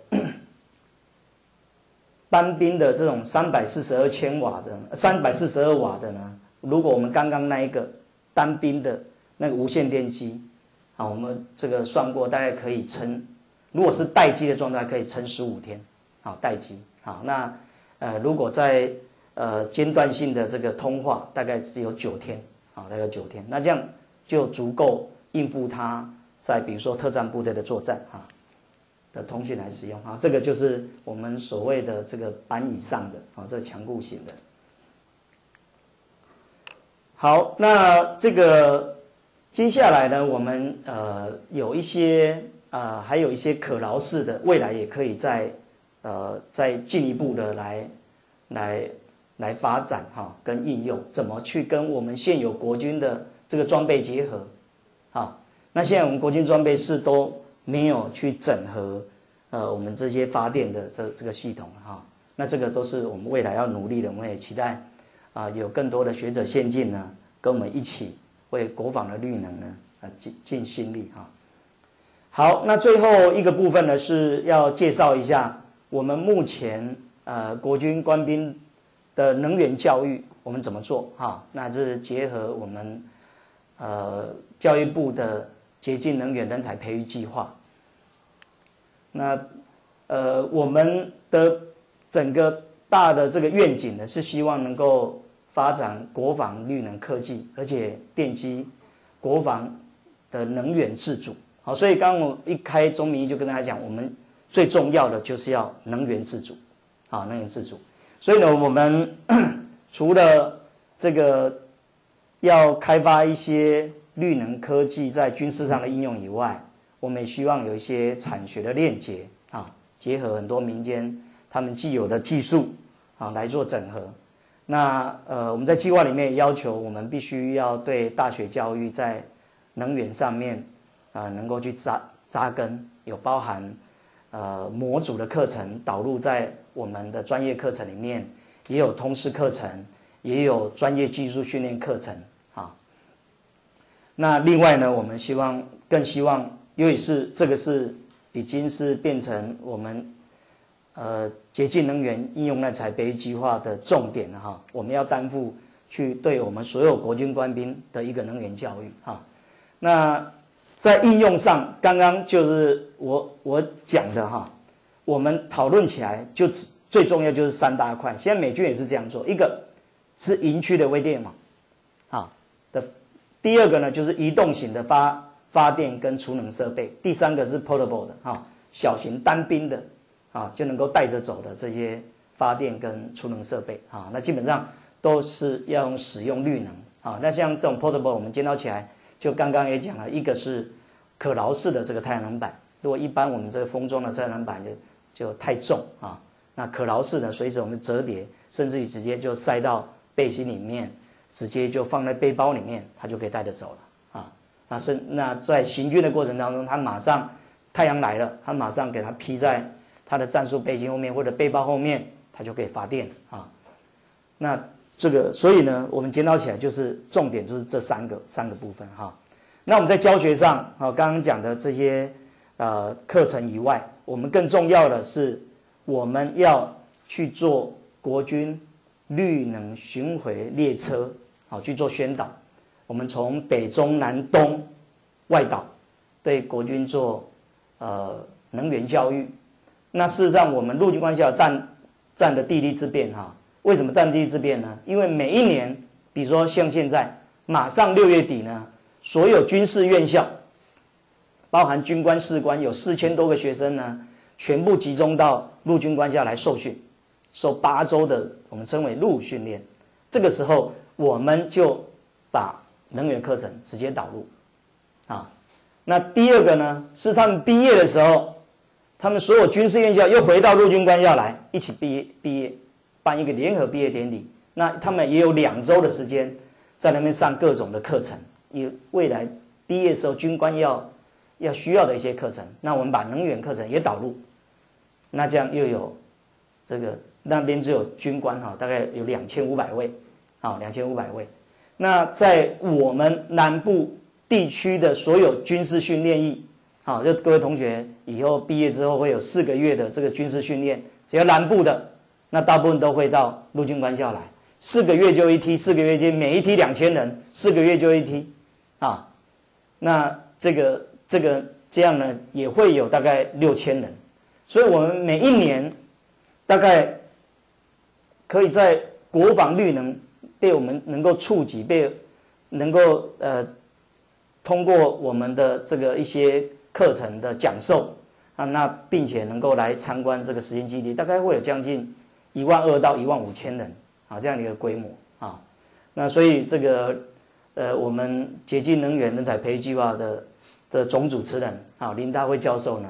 单兵的这种三百四十二千瓦的、三百四十二瓦的呢？如果我们刚刚那一个单兵的那个无线电机，啊，我们这个算过，大概可以撑，如果是待机的状态，可以撑十五天，好，待机，好，那呃，如果在呃间断性的这个通话，大概只有九天，好，大概九天，那这样就足够应付他在比如说特战部队的作战，啊。的通讯来使用啊，这个就是我们所谓的这个板以上的啊，这强固型的。好，那这个接下来呢，我们呃有一些啊，还有一些可劳式的，未来也可以再呃再进一步的来来来发展哈，跟应用怎么去跟我们现有国军的这个装备结合？好，那现在我们国军装备是都。没有去整合，呃，我们这些发电的这这个系统哈，那这个都是我们未来要努力的。我们也期待啊，有更多的学者先进呢，跟我们一起为国防的绿能呢啊尽尽心力哈。好，那最后一个部分呢是要介绍一下我们目前呃国军官兵的能源教育我们怎么做哈？那这是结合我们呃教育部的洁净能源人才培育计划。那，呃，我们的整个大的这个愿景呢，是希望能够发展国防绿能科技，而且奠基国防的能源自主。好，所以刚我一开中民就跟大家讲，我们最重要的就是要能源自主，啊，能源自主。所以呢，我们 [COUGHS] 除了这个要开发一些绿能科技在军事上的应用以外，我们也希望有一些产学的链接啊，结合很多民间他们既有的技术啊来做整合。那呃，我们在计划里面要求我们必须要对大学教育在能源上面啊能够去扎扎根，有包含呃模组的课程导入在我们的专业课程里面，也有通识课程，也有专业技术训练课程啊。那另外呢，我们希望更希望。因为是这个是已经是变成我们呃洁净能源应用那采培计划的重点了哈，我们要担负去对我们所有国军官兵的一个能源教育哈。那在应用上，刚刚就是我我讲的哈，我们讨论起来就只最重要就是三大块，现在美军也是这样做，一个是营区的微电网，啊的，第二个呢就是移动型的发。发电跟储能设备，第三个是 portable 的哈，小型单兵的啊，就能够带着走的这些发电跟储能设备啊，那基本上都是要用使用绿能啊。那像这种 portable，我们建造起来，就刚刚也讲了一个是可挠式的这个太阳能板，如果一般我们这个封装的太阳能板就就太重啊，那可挠式的随时我们折叠，甚至于直接就塞到背心里面，直接就放在背包里面，它就可以带着走了啊。那是那在行军的过程当中，它马上太阳来了，它马上给它披在它的战术背心后面或者背包后面，它就可以发电啊。那这个所以呢，我们检讨起来就是重点就是这三个三个部分哈。那我们在教学上啊，刚刚讲的这些呃课程以外，我们更重要的是我们要去做国军绿能巡回列车，好去做宣导。我们从北中南东外岛对国军做呃能源教育。那事实上，我们陆军官校占占的地利之便哈。为什么战地之变呢？因为每一年，比如说像现在，马上六月底呢，所有军事院校，包含军官、士官，有四千多个学生呢，全部集中到陆军官校来受训，受八周的我们称为陆训练。这个时候，我们就把能源课程直接导入，啊，那第二个呢是他们毕业的时候，他们所有军事院校又回到陆军官校来一起毕业，毕业办一个联合毕业典礼。那他们也有两周的时间在那边上各种的课程，以未来毕业时候军官要要需要的一些课程。那我们把能源课程也导入，那这样又有这个那边只有军官哈，大概有两千五百位，啊，两千五百位。那在我们南部地区的所有军事训练役，好，就各位同学以后毕业之后会有四个月的这个军事训练，只要南部的，那大部分都会到陆军官校来，四个月就一梯，四个月就每一梯两千人，四个月就一梯，啊，那这个这个这样呢，也会有大概六千人，所以我们每一年大概可以在国防绿能。被我们能够触及，被能够呃通过我们的这个一些课程的讲授啊，那并且能够来参观这个实验基地，大概会有将近一万二到一万五千人啊这样的一个规模啊。那所以这个呃我们洁净能源人才培育计划的的总主持人啊林大辉教授呢，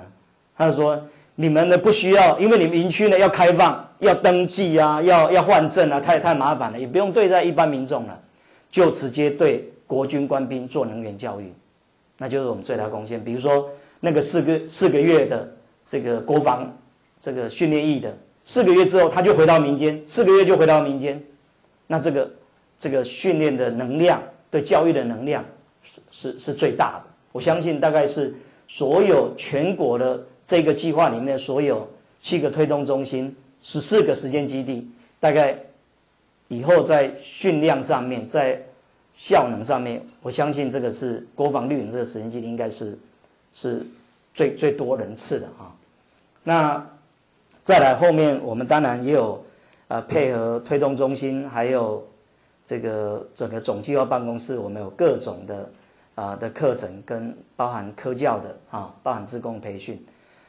他说。你们呢不需要，因为你们营区呢要开放，要登记啊，要要换证啊，太太麻烦了，也不用对待一般民众了，就直接对国军官兵做能源教育，那就是我们最大贡献。比如说那个四个四个月的这个国防这个训练役的，四个月之后他就回到民间，四个月就回到民间，那这个这个训练的能量，对教育的能量是是是最大的。我相信大概是所有全国的。这个计划里面所有七个推动中心、十四个实践基地，大概以后在训练上面、在效能上面，我相信这个是国防绿营这个实验基地应该是是最最多人次的哈。那再来后面，我们当然也有呃配合推动中心，还有这个整个总计划办公室，我们有各种的啊的课程跟包含科教的啊，包含自工培训。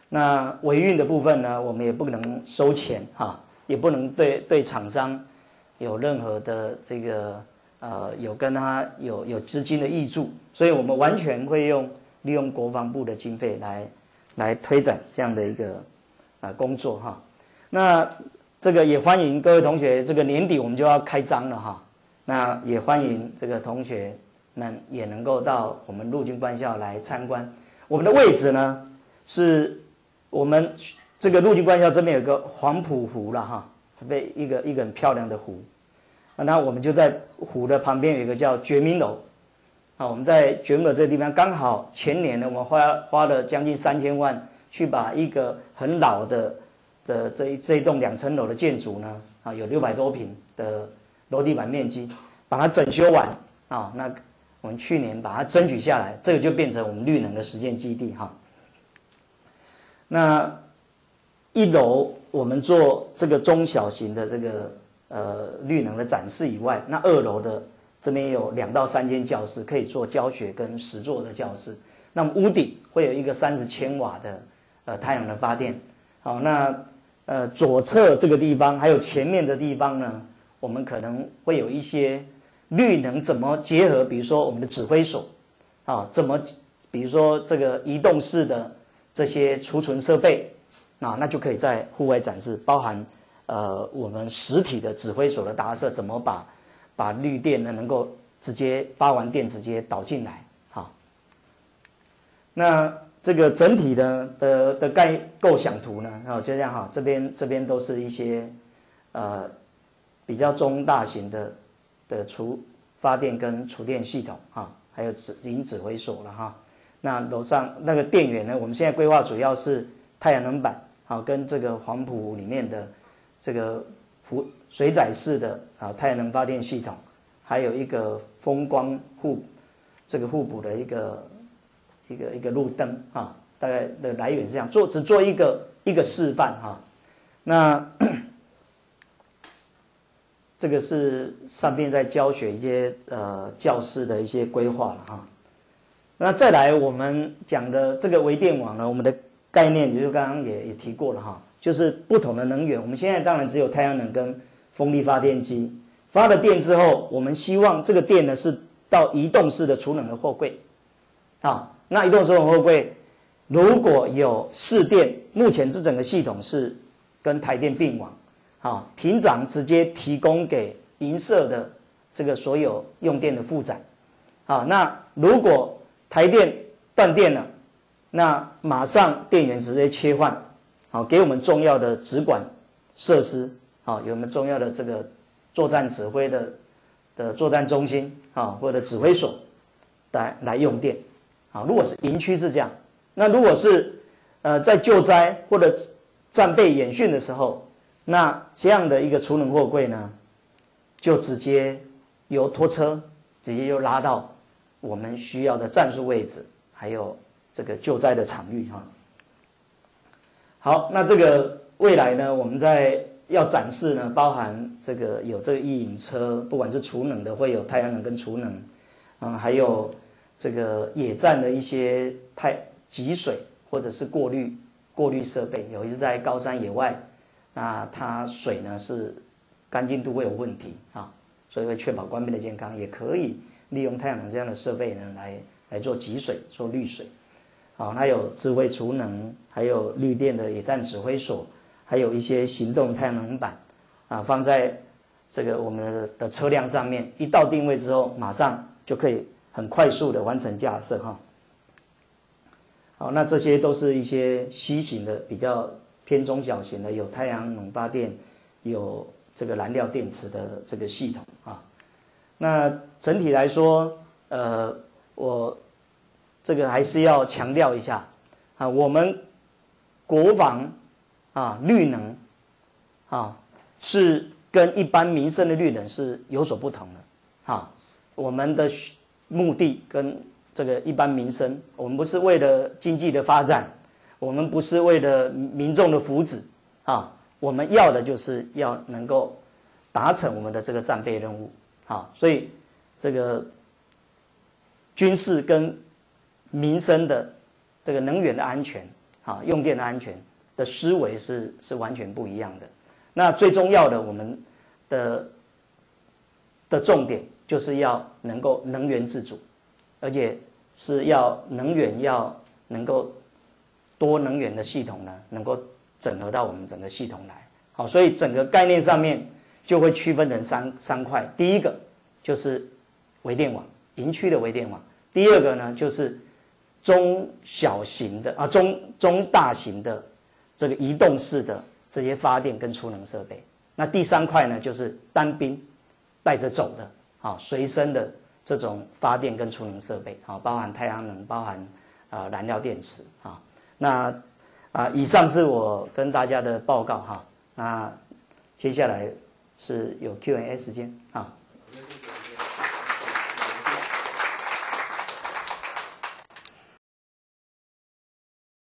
那维运的部分呢，我们也不能收钱哈，也不能对对厂商有任何的这个呃有跟他有有资金的益助，所以我们完全会用利用国防部的经费来来推展这样的一个啊工作哈。那这个也欢迎各位同学，这个年底我们就要开张了哈。那也欢迎这个同学们也能够到我们陆军官校来参观。我们的位置呢是。我们这个陆军官校这边有个黄埔湖了哈，被一个一个很漂亮的湖，那我们就在湖的旁边有一个叫觉明楼，啊，我们在觉明楼这个地方刚好前年呢，我们花花了将近三千万去把一个很老的的这一这一栋两层楼的建筑呢，啊，有六百多平的楼地板面积，把它整修完啊，那我们去年把它争取下来，这个就变成我们绿能的实践基地哈。那一楼我们做这个中小型的这个呃绿能的展示以外，那二楼的这边有两到三间教室可以做教学跟实作的教室，那么屋顶会有一个三十千瓦的呃太阳能发电。好，那呃左侧这个地方还有前面的地方呢，我们可能会有一些绿能怎么结合，比如说我们的指挥所，啊，怎么比如说这个移动式的这些储存设备，啊，那就可以在户外展示，包含呃我们实体的指挥所的搭设，怎么把把绿电呢能够直接发完电直接导进来，好，那。这个整体的的的概构想图呢，哦，就这样哈，这边这边都是一些，呃，比较中大型的的厨发电跟厨电系统哈，还有指引指挥所了哈。那楼上那个电源呢，我们现在规划主要是太阳能板，好，跟这个黄埔里面的这个浮水载式的啊太阳能发电系统，还有一个风光互这个互补的一个。一个一个路灯啊，大概的来源是这样，做只做一个一个示范哈。那 [COUGHS] 这个是上面在教学一些呃教室的一些规划了哈。那再来我们讲的这个微电网呢，我们的概念也就刚刚也也提过了哈，就是不同的能源。我们现在当然只有太阳能跟风力发电机发了电之后，我们希望这个电呢是到移动式的储能的货柜啊。那移动收容货柜如果有试电，目前这整个系统是跟台电并网，好，庭长直接提供给银色的这个所有用电的负载，好，那如果台电断电了，那马上电源直接切换，好，给我们重要的直管设施，好，有我们重要的这个作战指挥的的作战中心，啊，或者指挥所来来用电。啊，如果是营区是这样，那如果是呃在救灾或者战备演训的时候，那这样的一个储能货柜呢，就直接由拖车直接就拉到我们需要的战术位置，还有这个救灾的场域哈。好，那这个未来呢，我们在要展示呢，包含这个有这个一影车，不管是储能的，会有太阳能跟储能，嗯，还有。这个野战的一些太集水或者是过滤过滤设备，尤其是在高山野外，那它水呢是干净度会有问题啊，所以会确保官兵的健康，也可以利用太阳能这样的设备呢来来做集水做滤水，好，它有智慧储能，还有绿电的野战指挥所，还有一些行动太阳能板啊，放在这个我们的车辆上面，一到定位之后，马上就可以。很快速的完成架设哈，好，那这些都是一些西型的比较偏中小型的，有太阳能发电，有这个燃料电池的这个系统啊。那整体来说，呃，我这个还是要强调一下啊，我们国防啊绿能啊是跟一般民生的绿能是有所不同的啊，我们的。目的跟这个一般民生，我们不是为了经济的发展，我们不是为了民众的福祉啊，我们要的就是要能够达成我们的这个战备任务啊，所以这个军事跟民生的这个能源的安全啊，用电的安全的思维是是完全不一样的。那最重要的，我们的的重点。就是要能够能源自主，而且是要能源要能够多能源的系统呢，能够整合到我们整个系统来。好，所以整个概念上面就会区分成三三块。第一个就是微电网，营区的微电网；第二个呢就是中小型的啊中中大型的这个移动式的这些发电跟储能设备。那第三块呢就是单兵带着走的。啊，随身的这种发电跟储能设备，啊，包含太阳能，包含啊燃料电池，啊，那啊，以上是我跟大家的报告哈，那接下来是有 Q&A 时间啊。